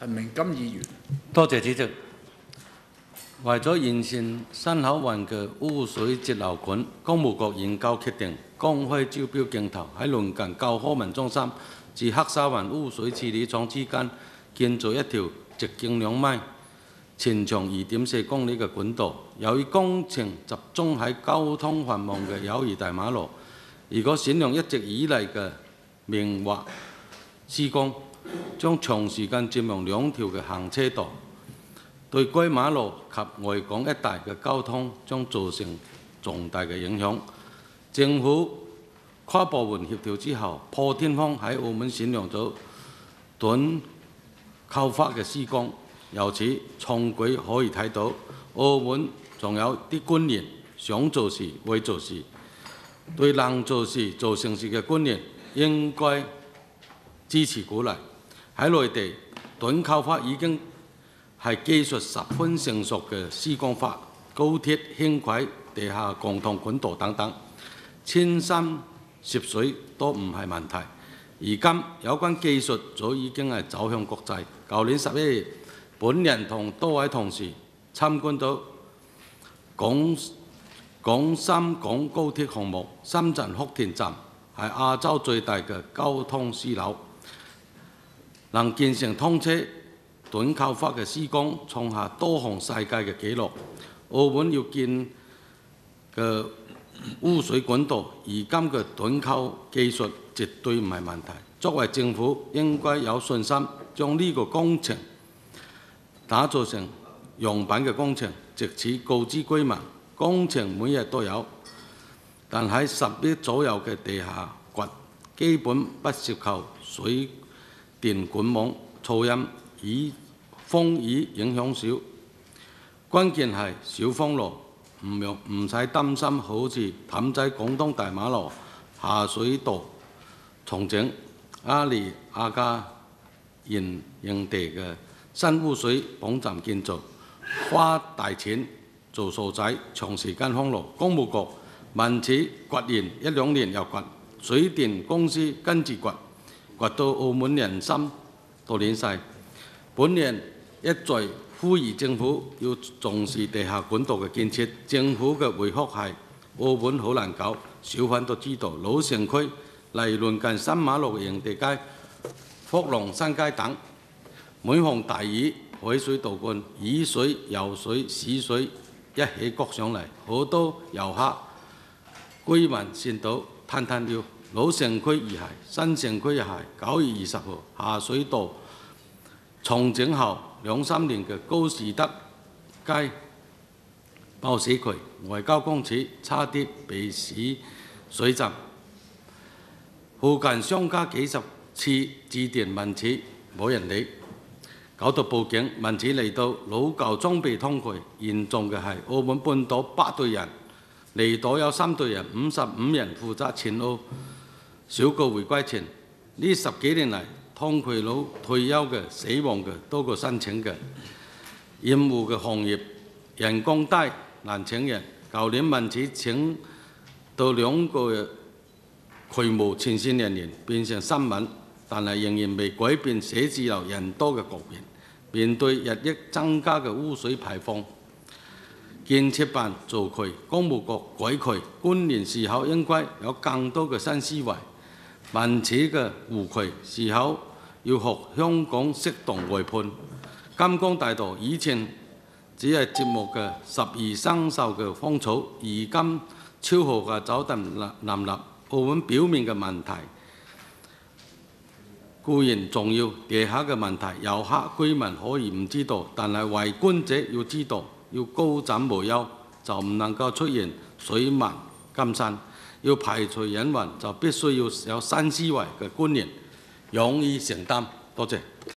陳明金議員，多謝主席。為咗完善新口岸嘅污水截流管，工務局研究決定公開招標競投，喺鄰近舊科文中心至黑沙環污水處理廠之間建造一條直徑兩米、全長二點四公里嘅管道。由於工程集中喺交通繁忙嘅友誼大馬路，如果選用一直以嚟嘅明劃施工，將長時間佔用兩條嘅行車道。對該馬路及外港一帶嘅交通將造成重大嘅影響。政府跨部門協調之後，破天荒喺澳門選用咗短扣花嘅施工。由此從舉可以睇到，澳門仲有啲官員想做事會做事，對能做事做成事嘅官員應該支持鼓勵。喺內地，短溝花已經係技術十分成熟嘅施工法，高鐵、輕軌、地下共同管道等等，千山涉水都唔係問題。而今有關技術早已經係走向國際。舊年十一月，本人同多位同事參觀咗廣廣深港高鐵項目深圳福田站，係亞洲最大嘅交通樞紐，能建成通車。短溝花嘅施工創下多項世界嘅紀錄。澳門要建嘅污水管道，而今嘅短溝技術絕對唔係問題。作為政府，應該有信心將呢個工程打造成樣品嘅工程，藉此告知居民，工程每日都有，但喺十億左右嘅地下掘，基本不涉及水電管網、噪音。以風雨影響少，關鍵係小方路唔用唔使擔心，好似氹仔廣東大馬路下水道重整、阿里亞加營營地嘅新污水泵站建造，花大錢做傻仔，長時間封路。工務局問此掘完一兩年又掘，水電公司跟住掘，掘到澳門人心都亂晒。本人一再呼籲政府要重視地下管道嘅建設，政府嘅回覆係澳門好難搞，小販都知道。老城區例如近新馬路嘅營地街、福隆新街等，每逢大雨，海水倒灌，雨水、油水、屎水一起谷上嚟，好多遊客居民見到攤攤尿。老城區亦係，新城區亦係。九月二十號下水道重整後兩三年嘅高士德街爆死渠外交公廁差啲被屎水浸，附近商家幾十次致電問此冇人理，搞到報警。問此嚟到老舊裝備通渠，嚴重嘅係澳門半島八隊人，嚟島有三隊人，五十五人負責前澳少過回歸前呢十幾年嚟。通渠佬退休嘅、死亡嘅多過申請嘅，厭惡嘅行業，人工低難請人。舊年問此請到兩個月，渠務前線人員變成新聞，但係仍然未改變寫字樓人多嘅局面。面對日益增加嘅污水排放，建設辦做渠，工務局改渠，官員是否應該有更多嘅新思維？民此嘅湖渠是否要學香港適當外判，金光大道以前只係節目嘅十二生鏽嘅荒草，而今超豪嘅酒店林立，澳門表面嘅問題固然重要，地下嘅問題遊客居民可以唔知道，但係圍觀者要知道，要高枕無憂，就唔能夠出現水漫金山。要排除隱患，就必須要有新思維嘅觀念。勇於承擔，多謝。